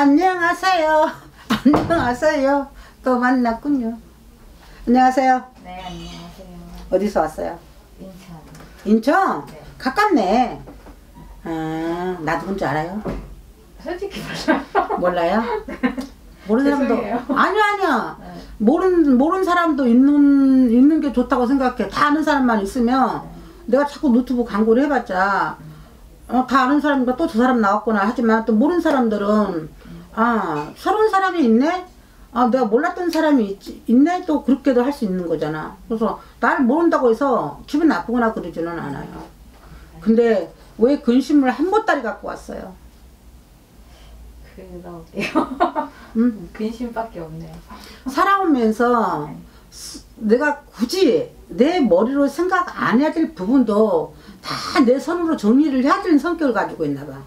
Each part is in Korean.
안녕하세요. 안녕하세요. 또 만났군요. 안녕하세요. 네, 안녕하세요. 어디서 왔어요? 인천. 인천? 네. 가깝네. 아, 나 누군지 알아요? 솔직히 몰라요. 몰라요? 모르는 사람도. 아니야 아니야. 네. 모르는 모르는 사람도 있는 있는 게 좋다고 생각해. 다 아는 사람만 있으면 내가 자꾸 노트북 광고를 해봤자 어, 다 아는 사람과 또 저 사람 나왔구나 하지만 또 모르는 사람들은 아 새로운 사람이 있네. 아 내가 몰랐던 사람이 있, 있네 또 그렇게도 할 수 있는 거잖아. 그래서 나를 모른다고 해서 기분 나쁘거나 그러지는 않아요. 근데 왜 근심을 한 보따리 갖고 왔어요? 그러게요. 응? 근심밖에 없네요. 살아오면서 스- 내가 굳이 내 머리로 생각 안 해야 될 부분도 다 내 손으로 정리를 해야 되는 성격을 가지고 있나 봐.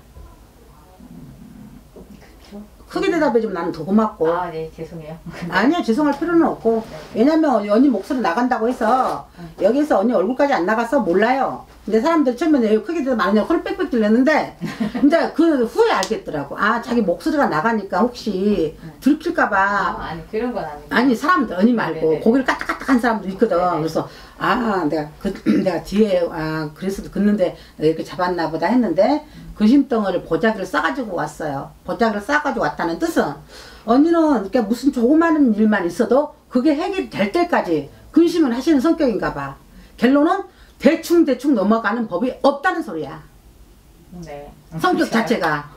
크게 대답해 주면 나는 더 고맙고. 아, 네, 죄송해요. 아니야, 죄송할 필요는 없고. 왜냐면 언니 목소리 나간다고 해서 여기서 언니 얼굴까지 안 나가서 몰라요. 근데 사람들 처음에는 왜 크게 안 하냐고 헐 빽빽 들렸는데 이제 그 후에 알겠더라고. 아, 자기 목소리가 나가니까 혹시 들킬까봐 아, 아니 그런 건 아니고. 아니 사람들 언니 말고 네네. 고기를 까딱까딱한 사람도 있거든. 네네. 그래서 아 내가 그 내가 뒤에 아 그래서 긋는데 이렇게 잡았나 보다 했는데 근심덩어리를 보자기를 싸가지고 왔어요. 보자기를 싸가지고 왔다는 뜻은 언니는 이렇게 무슨 조그마한 일만 있어도 그게 해결될 때까지 근심을 하시는 성격인가 봐. 결론은 대충 대충 넘어가는 법이 없다는 소리야. 네. 성격 자체가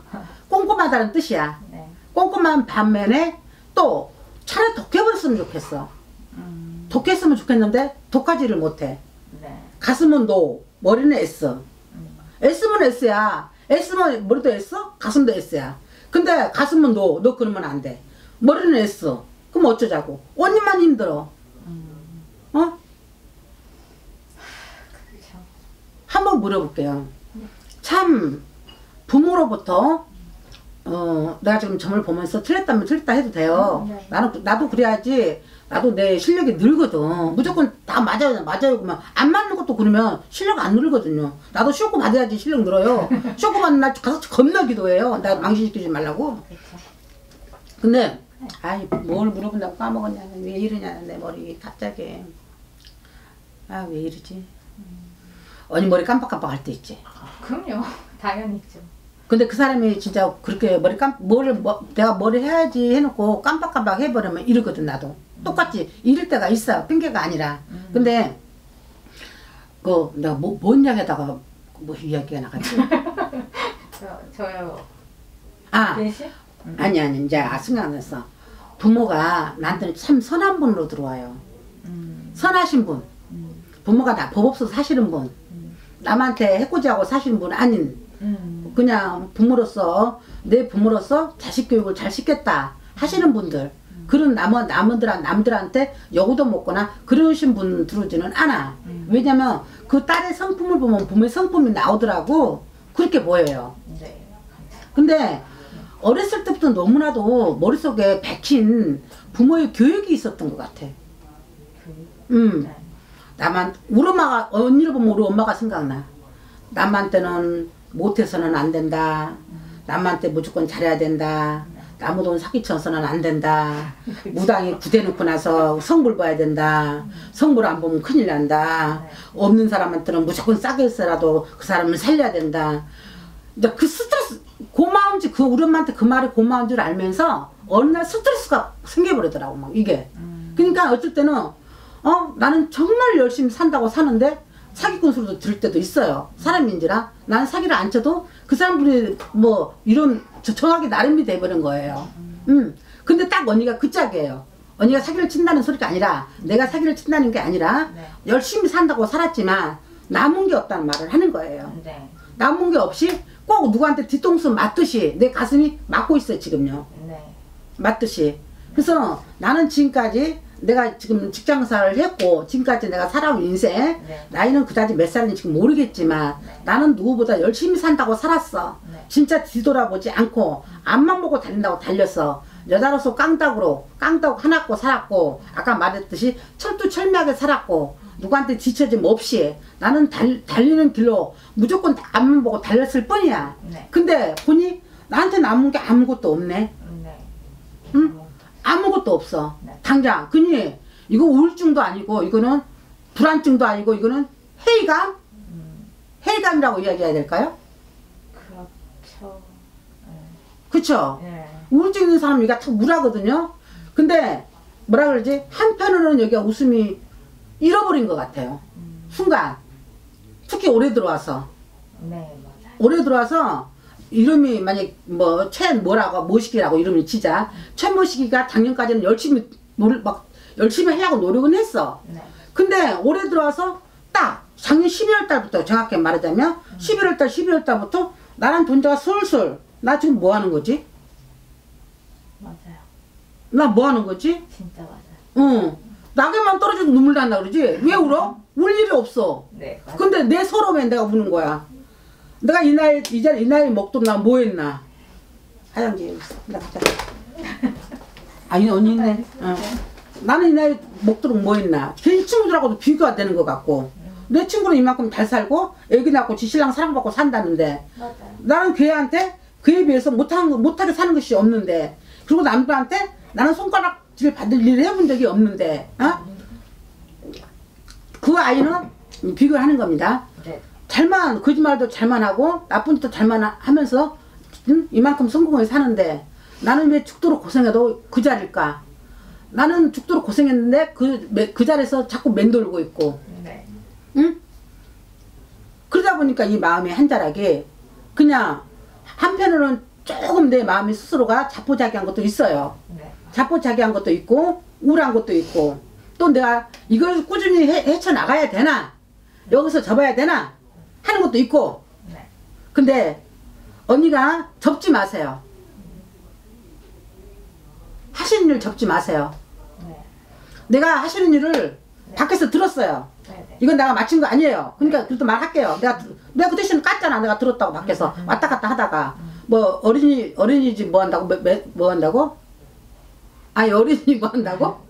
꼼꼼하다는 뜻이야. 네. 꼼꼼한 반면에 또 차라리 독해버렸으면 좋겠어. 음, 독했으면 좋겠는데 독하지를 못해. 네. 가슴은 no, 머리는 yes. 음, yes면 yes야. yes면 머리도 yes, 가슴도 yes야. 근데 가슴은 no, 너 그러면 안 돼. 머리는 yes. 그럼 어쩌자고. 언니만 힘들어. 음, 어? 그렇죠. 한번 물어볼게요. 참 부모로부터 어 내가 지금 점을 보면서 틀렸다면 틀렸다 해도 돼요. 음, 네. 나는 나도 그래야지. 나도 내 실력이 늘거든. 무조건 다 맞아요, 맞아요. 그러면 안 맞는 것도 그러면 실력 안 늘거든요. 나도 쇼크 받아야지 실력 늘어요. 쇼크 받는 날 가서 겁나 기도해요. 나 망신시키지 말라고. 그렇죠. 근데 아이 뭘 물어본다고 까먹었냐? 왜 이러냐 내 머리 갑자기. 아 왜 이러지? 언니 머리 깜빡깜빡 할 때 있지. 그럼요. 당연히 있죠. 근데 그 사람이 진짜 그렇게 머리 깜 뭐를 뭐, 내가 머리 해야지 해놓고 깜빡깜빡 해버리면 이러거든 나도. 똑같이 이럴 때가 있어. 핑계가 아니라. 음. 근데 그 내가 뭐, 뭔 이야기하다가 뭐 이야기가 나갔지? 저, 저요. 아. 근심? 아니 아니. 이제 아 생각났어. 부모가 나한테는 참 선한 분으로 들어와요. 음, 선하신 분. 음, 부모가 나 법 없어 사시는 분. 음, 남한테 해코지하고 사시는 분 아닌 음, 그냥 부모로서 내 부모로서 자식 교육을 잘 시켰다 하시는 분들 그런 남 남들 남들한테 여구도 먹거나 그러신 분 들어오지는 않아. 음. 왜냐면 그 딸의 성품을 보면 부모의 성품이 나오더라고 그렇게 보여요. 네. 근데 어렸을 때부터 너무나도 머릿속에 박힌 부모의 교육이 있었던 것 같아. 그, 음. 네. 나만 우리 엄마가 언니를 보면 우리 엄마가 생각나. 남한테는 못해서는 안 된다. 남한테 무조건 잘해야 된다. 돈 사기쳐서는 안 된다. 무당이 구대놓고 나서 성불 봐야 된다. 성불 안 보면 큰일 난다. 없는 사람한테는 무조건 싸게 해서라도 그 사람을 살려야 된다. 이제 그 스트레스 고마운지 그 우리 엄마한테 그 말이 고마운 줄 알면서 어느 날 스트레스가 생겨버리더라고 막 이게. 음, 그러니까 어쩔 때는 어 나는 정말 열심히 산다고 사는데 사기꾼 소리도 들을 때도 있어요. 사람인지라 나는 사기를 안 쳐도 그 사람들이 뭐 이런 저- 정하게 나름이 돼버린 거예요. 음. 근데 딱 언니가 그 짝이에요. 언니가 사기를 친다는 소리가 아니라 내가 사기를 친다는 게 아니라 네. 열심히 산다고 살았지만 남은 게 없다는 말을 하는 거예요. 네. 남은 게 없이 꼭 누구한테 뒤통수 맞듯이 내 가슴이 맞고 있어요 지금요. 네. 맞듯이. 그래서 나는 지금까지 내가 지금 직장생활을 했고 지금까지 내가 살아온 인생 네. 나이는 그다지 몇 살인지 지금 모르겠지만 네. 나는 누구보다 열심히 산다고 살았어. 네. 진짜 뒤돌아보지 않고 앞만 보고 달린다고 달렸어. 여자로서 깡닭으로 깡닭 하나고 살았고 아까 말했듯이 철두철미하게 살았고 누구한테 뒤처짐 없이 나는 달, 달리는 길로 무조건 앞만 보고 달렸을 뿐이야. 네. 근데 보니 나한테 남은 게 아무것도 없네. 응? 아무것도 없어. 네. 당장. 그니 이거 우울증도 아니고 이거는 불안증도 아니고 이거는 회의감? 음, 회의감이라고 이야기해야 될까요? 그렇죠. 그쵸? 예. 우울증 있는 사람 여기가 탁 우울하거든요. 근데 뭐라 그러지? 한편으로는 여기가 웃음이 잃어버린 것 같아요. 음, 순간. 특히 올해 들어와서. 네, 맞아요. 올해 들어와서 이름이 만약 뭐 최 뭐라고 모시기라고 이름을 치자. 최 모시기가 작년까지는 열심히 노막 열심히 하려고 노력은 했어. 네. 근데 올해 들어와서 딱 작년 12월 달부터 정확히 말하자면 11월 달 12월 달부터 나란 돈자가 술술 나 지금 뭐 하는 거지? 맞아요. 나 뭐 하는 거지? 진짜 맞아요. 응. 낙엽만 떨어져도 눈물 난다 그러지? 왜 울어? 울 일이 없어. 네, 맞아요. 근데 내 서러움에 내가 우는 거야. 내가 이 나이, 이제 이 나이 먹도록 나뭐 했나? 화장지 여기 있어. 나 줘. 아니, 언니 있네. 응. 나는 이 나이 먹도록 뭐 했나? 괜히 친구들하고도 비교가 되는 것 같고. 내 친구는 이만큼 잘 살고, 애기 낳고 지 신랑 사랑받고 산다는데, 맞아요. 나는 걔한테 그에 비해서 못한, 거- 못하게 사는 것이 없는데, 그리고 남들한테 나는 손가락질 받을 일을 해본 적이 없는데, 어? 그 아이는 비교를 하는 겁니다. 네. 잘만 거짓말도 잘만 하고 나쁜 짓도 잘만 하- 하면서 응? 이만큼 성공을 사는데 나는 왜 죽도록 고생해도 그 자리일까? 나는 죽도록 고생했는데 그, 매- 그 자리에서 자꾸 맴돌고 있고 네. 응? 그러다 보니까 이 마음이 한자락이 그냥 한편으로는 조금 내 마음이 스스로가 자포자기한 것도 있어요. 네. 자포자기한 것도 있고 우울한 것도 있고 또 내가 이걸 꾸준히 해, 헤쳐나가야 되나 여기서 접어야 되나 하는 것도 있고 네. 근데 언니가 접지 마세요 하시는 일 접지 마세요 네. 내가 하시는 일을 밖에서 들었어요 네. 네. 이건 내가 맞힌 거 아니에요 그러니까 그래도 말할게요 내가 내가 그 대신 깠잖아 내가 들었다고 밖에서 왔다 갔다 하다가 뭐 어린이 어린이집 뭐 한다고 뭐, 뭐- 뭐 한다고 아니 어린이 뭐 한다고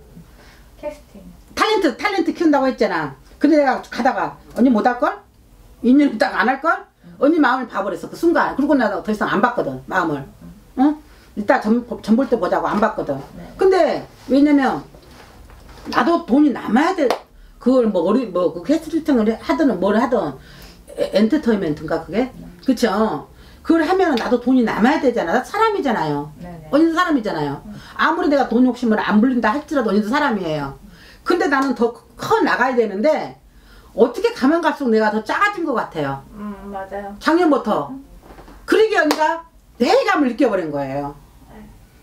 캐스팅. 탤런트 탤런트 키운다고 했잖아. 근데 내가 가다가 언니 못 할 걸? 2년 있다가 안할 걸? 언니 마음을 봐버렸어 그 순간. 그러고 나서 더 이상 안 봤거든 마음을. 응? 이따 전볼 때 보자고 안 봤거든. 네. 근데 왜냐면 나도 돈이 남아야 돼. 그걸 뭐 어리 뭐그 캐스팅을 하든 뭘 하든 에- 엔터테인먼트인가 그게? 그쵸? 그걸 하면 나도 돈이 남아야 되잖아. 나 사람이잖아요. 네네. 언니도 사람이잖아요. 아무리 내가 돈 욕심을 안 부린다 할지라도 언니도 사람이에요. 근데 나는 더 커 나가야 되는데 어떻게 가면 갈수록 내가 더 작아진 것 같아요. 음, 맞아요. 작년부터. 그러게 언니가 내감을 느껴버린 거예요.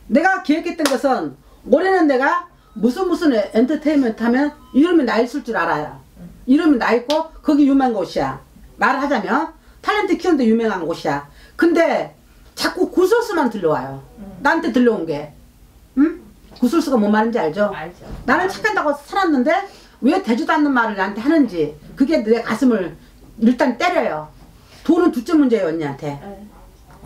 내가 기획했던 것은 올해는 내가 무슨 무슨 엔터테인먼트 하면 이름이 나 있을 줄 알아요. 이름이 나 있고 거기 유명한 곳이야. 말을 하자면 탤런트 키우는데 유명한 곳이야. 근데 자꾸 구설수만 들려와요. 음. 나한테 들려온 게. 응? 구설수가 뭔 말인지 알죠? 알죠. 나는 착한다고 살았는데 왜 되지도 않는 말을 나한테 하는지 그게 내 가슴을 일단 때려요. 돈은 둘째 문제예요 언니한테. 네.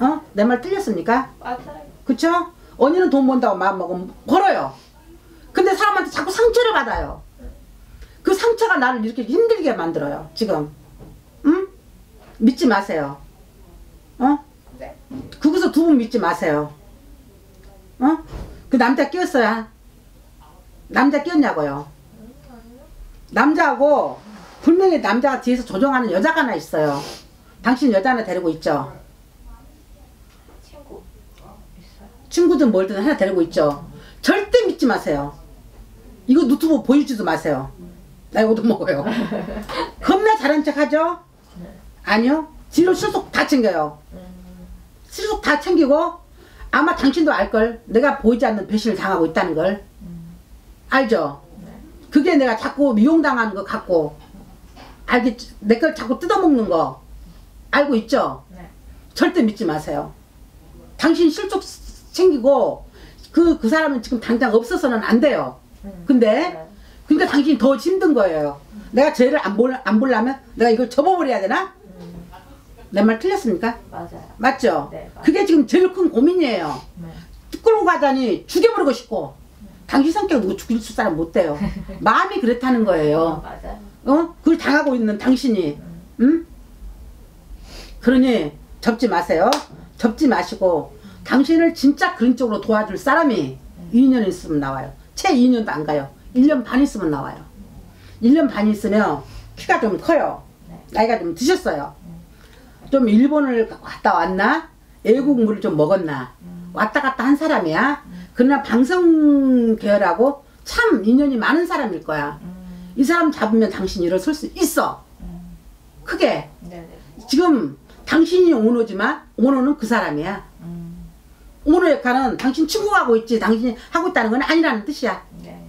어? 내 말 틀렸습니까? 맞아요. 그쵸? 언니는 돈 번다고 마음 먹으면 벌어요. 근데 사람한테 자꾸 상처를 받아요. 그 상처가 나를 이렇게 힘들게 만들어요. 지금. 응? 믿지 마세요. 어? 네. 거기서 두 분 믿지 마세요. 어? 그 남자 끼었어요? 남자 끼었냐고요? 남자하고 분명히 남자가 뒤에서 조종하는 여자가 하나 있어요. 당신 여자 하나 데리고 있죠? 친구. 친구든 뭘든 하나 데리고 있죠. 절대 믿지 마세요. 이거 노트북 보여주지도 마세요. 나 이거 도 먹어요. 겁나 잘한 척 하죠? 아니요. 뒤로 실속 다 챙겨요. 음, 실속 다 챙기고 아마 당신도 알걸. 내가 보이지 않는 배신을 당하고 있다는 걸. 음, 알죠? 네. 그게 내가 자꾸 미용당하는 거 같고 알겠지? 내걸 자꾸 뜯어먹는 거 알고 있죠? 네. 절대 믿지 마세요. 당신 실속 챙기고 그, 그 사람은 지금 당장 없어서는 안 돼요. 음, 근데 네. 그러니까 당신이 더 힘든 거예요. 내가 죄를 안, 볼, 안 보려면 내가 이걸 접어버려야 되나? 음, 내말 틀렸습니까? 맞아요. 맞죠? 네, 맞아요. 그게 지금 제일 큰 고민이에요. 네. 끌고 가자니 죽여버리고 싶고 당신 성격 누구 죽일 수 사람 못 돼요. 마음이 그렇다는 어, 거예요. 맞아요. 어? 그걸 당하고 있는 당신이. 응? 그러니 접지 마세요. 접지 마시고 당신을 진짜 그런 쪽으로 도와줄 사람이 2년 있으면 나와요. 채 2년도 안 가요. 1년 반 있으면 나와요. 1년 반 있으면 키가 좀 커요. 네. 나이가 좀 드셨어요. 좀 일본을 갔다 왔나? 애국물을 좀 먹었나? 왔다 갔다 한 사람이야. 그러나 방송 계열하고 참 인연이 많은 사람일 거야. 음, 이 사람 잡으면 당신이 일어설 수 있어. 음, 크게. 네네. 지금 당신이 오너지만 오너는 그 사람이야. 음, 오너 역할은 당신 추구하고 있지 당신이 하고 있다는 건 아니라는 뜻이야. 네.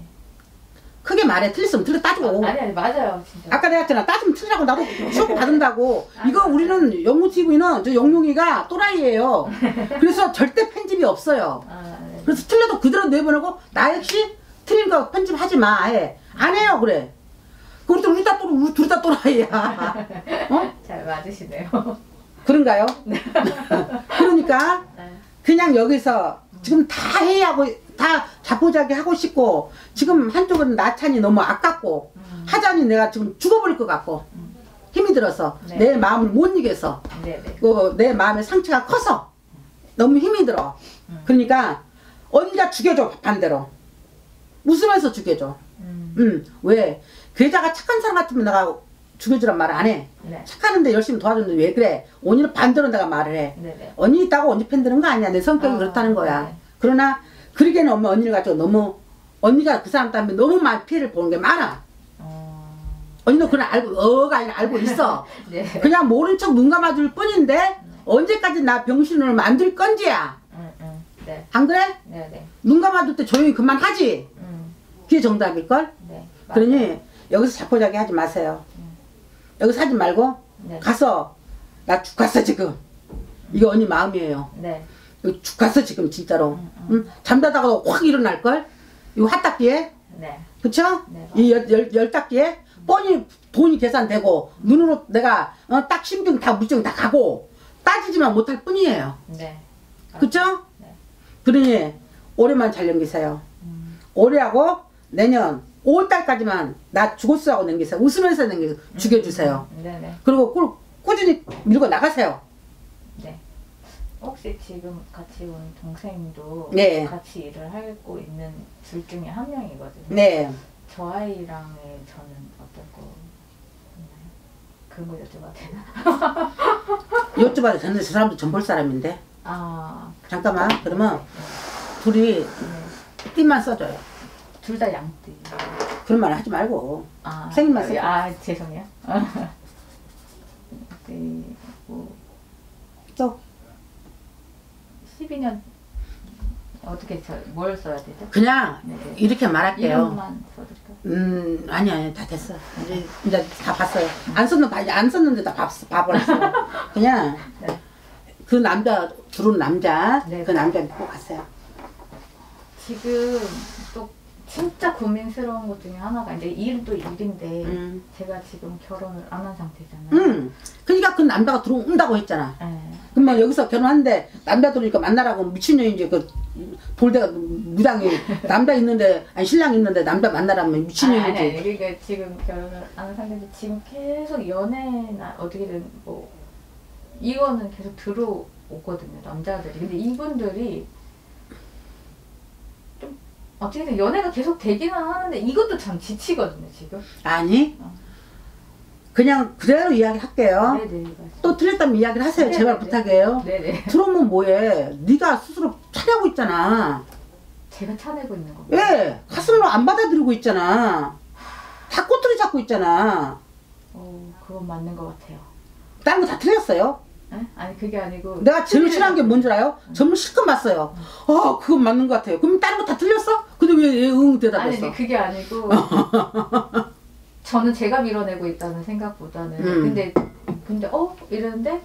크게 말해. 틀렸으면 틀려 따지고. 아니 아니 맞아요 진짜. 아까 내가 했잖아. 따지면 틀리라고 나도 쇼크 받은다고. 이거 우리는 영무TV는 저 영룡이가 또라이예요. 그래서 절대 편집이 없어요. 아, 네. 그래서 틀려도 그대로 내보내고 나 역시 틀린 거 편집하지 마 해. 안 해요 그래. 그것도 우리 다 또, 우리 둘다 또라이야. 어? 잘 맞으시네요. 그런가요? 그러니까 네. 그냥 여기서 지금 다 해야고 다 자포자기 하고 싶고 지금 한쪽은 나찬이 너무 아깝고 음, 하자니 내가 지금 죽어버릴 것 같고 힘이 들어서 네. 내 마음을 못 이겨서 네 네. 그 내 마음의 상처가 커서 너무 힘이 들어. 음. 그러니까 언니가 죽여줘 반대로 웃으면서 죽여줘. 음, 응 왜? 괴자가 착한 사람 같으면 내가 죽여주란 말을 안 해. 네. 착하는데 열심히 도와줬는데 왜 그래? 언니는 반대로 내가 말을 해. 네네. 언니 있다고 언니 편 드는 거 아니야. 내 성격이 아, 그렇다는 거야. 네. 그러나 그러기에는 엄마 언니를 가지고 너무 언니가 그 사람 때문에 너무 많이 피해를 보는 게 많아. 어, 언니도 그냥 알고 어가 아니라 알고 있어. 네. 그냥 모른 척 눈 감아줄 뿐인데 언제까지 나 병신을 만들 건지야. 음, 음, 네. 안 그래? 네 네. 눈 감아줄 때 조용히 그만하지. 음, 그게 정답일걸? 네. 그러니 여기서 자포자기 하지 마세요. 여기서 하지 말고 네. 가서 나 죽겠어 지금. 이거 언니 마음이에요. 네. 이거 죽겠어 지금 진짜로. 음, 응? 잠자다가도 확 일어날 걸. 이거 핫딱기에 네. 그쵸? 네. 이 열 열딱기에 뻔히 돈이 계산되고 눈으로 내가 어, 딱 심증 다 물증 다 가고 따지지만 못할 뿐이에요. 네. 그쵸? 네. 그러니 올해만 잘 넘기세요. 음, 올해하고 내년 5월달까지만 나 죽었어 하고 넘기세요. 웃으면서 넘기 죽여주세요. 음, 네네. 그리고 꾸, 꾸준히 밀고 나가세요. 네. 혹시 지금 같이 온 동생도 네. 같이 일을 하고 있는 둘 중에 한 명이거든요. 네. 저 아이랑의 저는 어떨 거 있나요? 그런 거 여쭤봐도 되나? 여쭤봐도 되는데 저 사람도 전볼 사람인데. 아, 잠깐만. 그러면 네. 둘이 네. 띠만 써줘요. 둘 다 양띠. 그런 말 하지 말고. 아, 생일만 써요. 아, 죄송해요. 그리고 또 12년 어떻게 저, 뭘 써야 되죠? 그냥 네 네. 이렇게 말할게요. 이름만 써드릴까요? 음 아니 아니 다 됐어. 이제 이제 다 봤어요. 안 썼는 안 썼는데 다 봤, 봐버렸어. 그냥 네. 그 남자 들어온 남자 네. 그 남자 믿고 갔어요. 지금 또 진짜 고민스러운 것 중에 하나가 이제 일도 일인데 음. 제가 지금 결혼을 안 한 상태잖아요. 음. 그러니까 그 남자가 들어온다고 했잖아. 네. 그러면 여기서 결혼하는데 남자 들어오니까 만나라고 미친년인지 그 볼대가 무당이 남자 있는데 아니 신랑 있는데 남자 만나라면 미친년인지. 아니, 아니, 그러니까 지금 결혼을 안 한 상태인데 지금 계속 연애나 어떻게든 뭐 이거는 계속 들어오거든요 남자들이. 근데 이분들이 좀 어떻게든 연애가 계속 되기는 하는데 이것도 참 지치거든요 지금. 아니 어. 그냥 그대로 이야기할게요. 네네. 또 틀렸다면 이야기를 하세요. 네, 제발 네, 네. 부탁해요. 네네. 들어오면 뭐해? 네가 스스로 차려고 있잖아. 제가 차내고 있는 거. 왜? 가슴으로 안 받아들이고 있잖아. 다 꼬투리 잡고 있잖아. 어 그건 맞는 것 같아요. 다른 거 다 틀렸어요. 에? 아니 그게 아니고 내가 제일 싫어한 게 거- 뭔줄 알아요? 전부 실컷 봤어요. 아, 그건 맞는 것 같아요. 그럼 다른 거 다 틀렸어? 근데 왜응 아니 대답했어? 근데 그게 아니고 저는 제가 밀어내고 있다는 생각보다는 음. 근데 근데 어 이러는데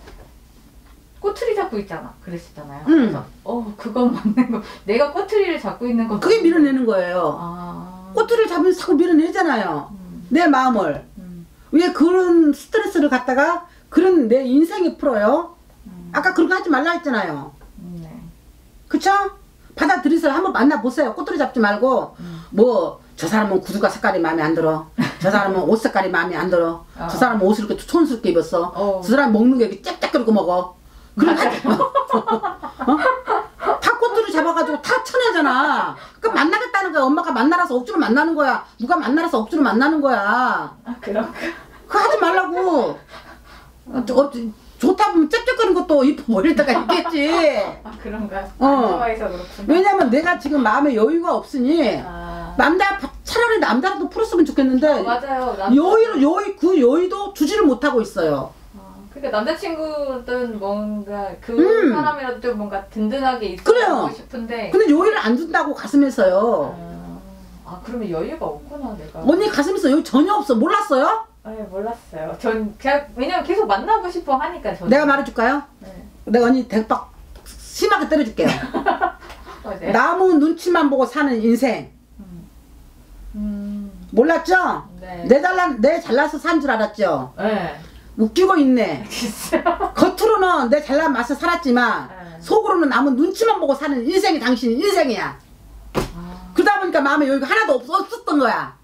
꼬투리 잡고 있잖아 그랬었잖아요. 음. 그래서 어 그건 맞는 거 내가 꼬투리를 잡고 있는 거 그게 밀어내는 거예요. 아 꼬투리를 잡으면 자꾸 밀어내잖아요. 음, 내 마음을. 음, 왜 그런 스트레스를 갖다가 그런 내 인생에 풀어요? 음, 아까 그런 거 하지 말라 했잖아요. 음, 네. 그쵸? 받아들이세요. 한번 만나보세요. 꼬투리 잡지 말고, 음. 뭐, 저 사람은 구두가 색깔이 마음에 안 들어. 저 사람은 옷 색깔이 마음에 안 들어. 어. 저 사람은 옷을 이렇게 촌스럽게 입었어. 어. 저 사람 먹는 게 이렇게 짭짭거리고 먹어. 그럼 하지 어? 다 꼬투리 잡아가지고 다 쳐내잖아. 그럼 만나라서 억지로 만나는 거야. 누가 만나라서 억지로 만나는 거야. 아 그런가? 그거 하지 말라고. 어, 저, 어, 좋다 보면 cepcep거리는 것도 이뻐 보일 때가 있겠지. 아 그런가? 어. 왜냐면 내가 지금 마음에 여유가 없으니 아 남자 차라리 남자라도 풀었으면 좋겠는데 맞아요. 남... 여유를 여유 그 여유도 주지를 못하고 있어요. 아, 그러니까 남자친구든 뭔가 그 음. 사람이라도 좀 뭔가 든든하게 있고 그래요. 싶은데. 근데 여유를 안 준다고 가슴에서요. 아, 아 그러면 여유가 없구나 내가. 언니 가슴에서 여유 전혀 없어. 몰랐어요? 네 몰랐어요. 전 그냥 왜냐면 계속 만나고 싶어 하니까 저. 내가 말해줄까요? 네. 내가 언니 대박 심하게 때려줄게요. 어, 네. 나무 눈치만 보고 사는 인생 음. 몰랐죠? 네. 내 잘난 내 잘나서 산 줄 알았죠? 네. 웃기고 있네. 겉으로는 내 잘난 맛을 살았지만 네. 속으로는 남은 눈치만 보고 사는 인생이 당신 인생이야. 아, 그러다 보니까 마음에 여유가 하나도 없, 없었던 거야.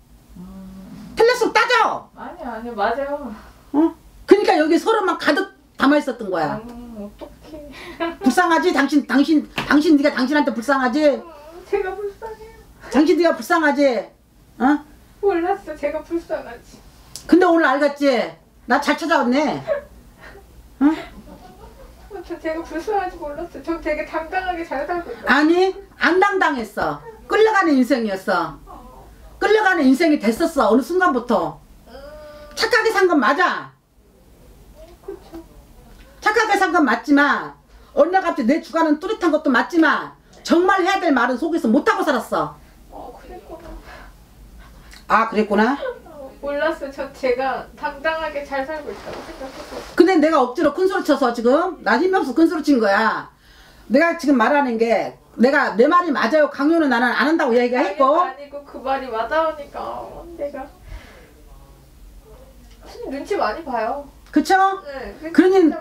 음. 틀렸으면 따져. 아니 아니 맞아요. 어? 그러니까 여기 서로만 가득 담아 있었던 거야. 음, 어떡해. 불쌍하지? 당신 당신 당신 네가 당신한테 불쌍하지? 음, 제가 불쌍해요. 당신 네가 불쌍하지? 어? 몰랐어. 제가 불쌍하지. 근데 오늘 알겠지? 나 잘 찾아왔네. 어? 어, 저 제가 불쌍한지 몰랐어. 저 되게 당당하게 잘 살고 있어. 아니 안 당당했어. 끌려가는 인생이었어. 끌려가는 인생이 됐었어. 어느 순간부터 착하게 산 건 맞아. 착하게 산 건 맞지만 어느 날 갑자기 내 주관은 뚜렷한 것도 맞지만 정말 해야 될 말은 속에서 못하고 살았어. 어, 그랬구나. 아 그랬구나. 어, 몰랐어. 저 제가 당당하게 잘 살고 있다고 생각했어. 근데 내가 억지로 큰 소리 쳐서 지금 나 힘이 없어 큰 소리 친 거야. 내가 지금 말하는 게 내가 내 말이 맞아요. 강요는 나는 안 한다고 얘기가 했고 아니고 그 말이 어, 내가 눈치 많이 봐요. 그쵸? 네. 그러니.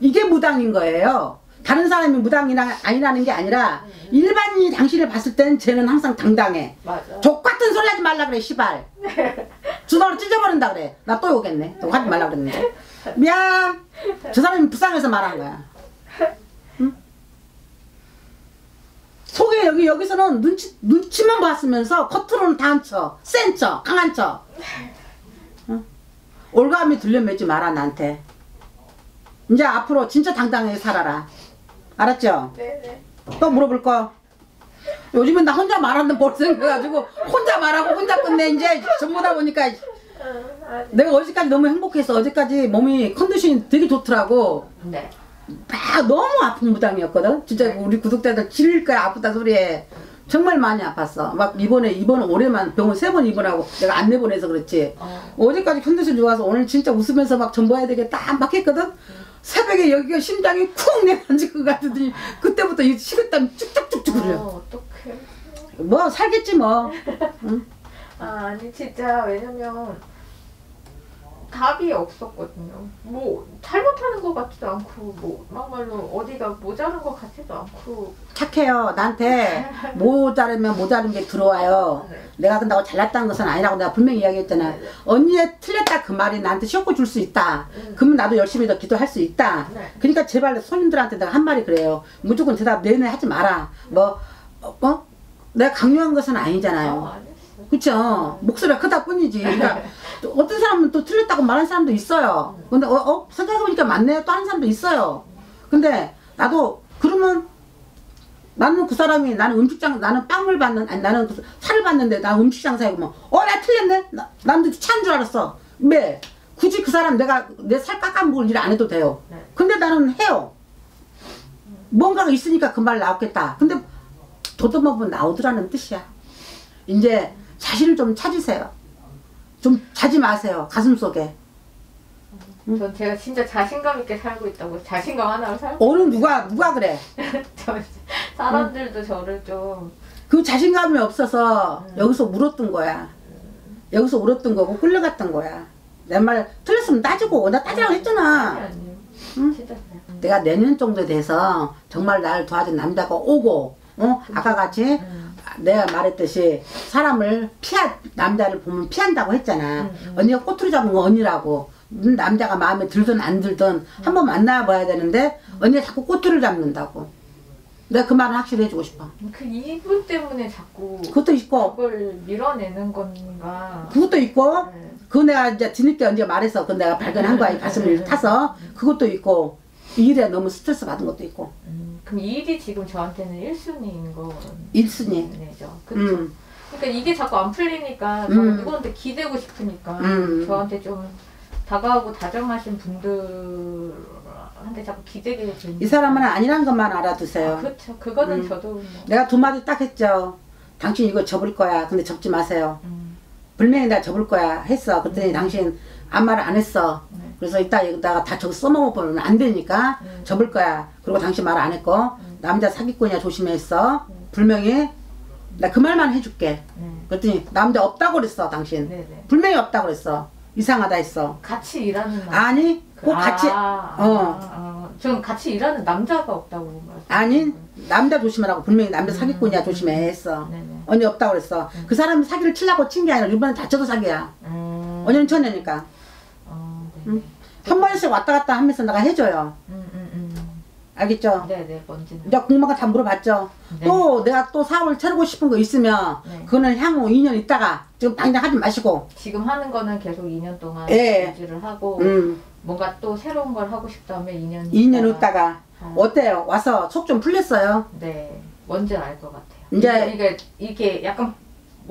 이게 무당인 거예요. 다른 사람이 무당이나 아니라는 게 아니라 일반인이 당신을 봤을 땐 쟤는 항상 당당해. 맞아. 족 같은 소리 하지 말라 그래 시발. 주먹으로 찢어버린다 그래. 나또 오겠네. 또 하지 말라 그랬는데. 미안. 저 사람이 불쌍해서 말한 거야. 속에 여기 여기서는 눈치 눈치만 봤으면서 겉으로는 다한 척, 센 척, 강한 척. 응? 올가미 들려매지 마라 나한테. 이제 앞으로 진짜 당당하게 살아라. 알았죠? 네네. 또 물어볼 거. 요즘엔 나 혼자 말하는 볼 생겨가지고 혼자 말하고 혼자 끝내 이제 전부 다 보니까 응, 아니. 내가 어제까지 너무 행복해서 어제까지 몸이 컨디션이 되게 좋더라고. 네. 막 너무 아픈 무당이었거든. 진짜 우리 구독자들 질릴 거야 아프다 소리에. 정말 많이 아팠어. 막 이번에 이번 올해만 병원 세 번 입원하고 내가 안 내 보내서 그렇지. 어. 어제까지 컨디션 좋아서 오늘 진짜 웃으면서 막 전보해야 되겠다 막 했거든. 새벽에 여기가 심장이 쿵 내려앉을 것 같더니 그때부터 이 식은땀 쭉쭉쭉쭉 흘려. 어, 어떡해. 뭐 살겠지 뭐. 아, 아니, 진짜, 왜냐면, 답이 없었거든요. 뭐, 잘못하는 것 같지도 않고, 뭐, 막말로 어디가 모자란 것 같지도 않고. 착해요. 나한테 모자르면 모자른 게 들어와요. 네. 내가 근다고 잘났다는 것은 아니라고 내가 분명히 이야기했잖아. 네. 언니의 틀렸다 그 말이 나한테 쇼크 줄 수 있다. 음. 그러면 나도 열심히 더 기도할 수 있다. 네. 그러니까 제발 손님들한테 내가 한 말이 그래요. 무조건 대답 내내 하지 마라. 뭐, 어? 어? 내가 강요한 것은 아니잖아요. 어. 그쵸? 목소리가 크다 뿐이지. 그러니까 또 어떤 사람은 또 틀렸다고 말하는 사람도 있어요. 근데 어, 어? 생각해보니까 맞네. 또 하는 사람도 있어요. 근데 나도 그러면 나는 그 사람이 나는 음식장 나는 빵을 받는 아니 나는 그 살을 받는데 나 음식 장 사에 보면 어 나 틀렸네 나, 남들 차인 줄 알았어 왜 굳이 그 사람 내가 내 살 깎아 먹을 일 안 해도 돼요 네. 근데 나는 해요 뭔가가 있으니까 그 말 나왔겠다 근데 더듬어보면 나오더라는 뜻이야 이제 자신을 좀 찾으세요 좀 자지 마세요 가슴 속에 전 제가 진짜 자신감 있게 살고 있다고 자신감 하나로 살고 어느 누가 누가 그래 저 사람들도 저를 좀 그 자신감이 없어서 음. 여기서 울었던 거야. 여기서 울었던 거고 끌려갔던 거야. 내 말 틀렸으면 따지고 나 따지라고 했잖아. 아니 아니에요. 응? 내가 내년 정도 돼서 정말 나를 도와준 남자가 오고 어 아까 같이 음. 내가 말했듯이 사람을 피하 남자를 보면 피한다고 했잖아. 음, 음. 언니가 꼬투리 잡은 거 언니라고. 음, 남자가 마음에 들든 안 들든 한번 만나봐야 되는데 언니가 자꾸 꼬투리를 잡는다고. 내가 그 말은 확실히 해주고 싶어. 그 이분 때문에 자꾸 그것도 있고, 그걸 밀어내는 건가. 그것도 있고, 네. 그거 내가 이제 뒤늦게 언제 말해서 그 내가 발견한 거야. 이 가슴을 타서. 그것도 있고, 이 일에 너무 스트레스 받은 것도 있고. 음, 그럼 이 일이 지금 저한테는 1순위인 거. 일순위 네죠. 그쵸. 음, 그러니까 이게 자꾸 안 풀리니까 음. 누구한테 기대고 싶으니까 음. 저한테 좀 다가오고 다정하신 분들한테 자꾸 기대게 되는 이 사람은 아니란 것만 알아두세요. 아, 그렇죠. 그거는 음. 저도 뭐. 내가 두 마디 딱 했죠. 당신 이거 접을 거야. 근데 접지 마세요. 음, 분명히 나 접을 거야. 했어. 그랬더니 음. 당신 아무 말 안 했어. 네. 그래서 이따 여기다가 다 저거 써먹어보면 안 되니까 음. 접을 거야. 그리고 당신 말 안 했고 남자 사기꾼이야 조심해 했어. 분명히 나그 말만 해줄게. 네. 그랬더니 남자 없다고 그랬어 당신. 네네. 분명히 없다고 그랬어. 이상하다 했어. 같이 일하는 남. 아니 꼭 같이 아, 어. 아, 아. 전 같이 일하는 남자가 없다고. 아니 남자 조심하라고 분명히 남자 사기꾼이야 음. 조심해 했어. 네네. 언니 없다고 그랬어. 그 사람이 사기를 치려고 친 게 아니라 이번엔 다쳐도 사기야. 음. 언니는 처녀니까. 어, 네. 음. 한 번씩 왔다 갔다 하면서 내가 해줘요. 음, 음, 음. 알겠죠? 네네 뭔지는. 이제 공마가 다 물어봤죠. 네. 또 내가 또 사업을 차리고 싶은 거 있으면 네. 그거는 향후 2년 있다가 지금 당장 하지 마시고. 지금 하는 거는 계속 2년 동안 예. 유지를 하고 음, 뭔가 또 새로운 걸 하고 싶다면 2년 2년 있다가 아, 어때요? 와서 속 좀 풀렸어요? 네 뭔지 알 것 같아요. 이제- 이게 이게 약간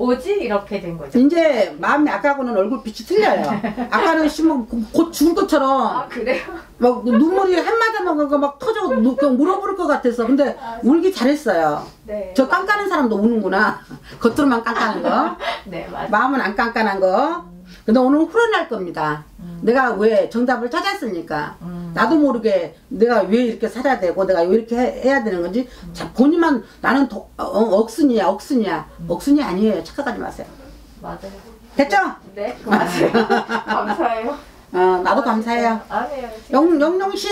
뭐지 이렇게 된 거죠. 이제 마음이 아까하고는 얼굴빛이 틀려요. 아까는 심은 곧 죽을 것처럼 아 그래요? 막 눈물이 한마디 먹은 거막 터져 누- 그냥 물어버릴 것 같아서 근데 울기 잘했어요. 네. 저 깐깐한 사람도 우는구나. 겉으로만 깐깐한 거. 네 맞아. 마음은 안 깐깐한 거. 근데 오늘 후련할 겁니다. 음. 내가 왜 정답을 찾았으니까. 음. 나도 모르게 내가 왜 이렇게 살아야 되고 내가 왜 이렇게 해, 해야 되는 건지 자, 본인만 나는 도, 어, 억순이야 억순이야 억순이 아니에요 착각하지 마세요 맞아요. 됐죠? 네 맞아요. 감사해요. 어, 나도 감사해요 아니에요. 영, 영롱씨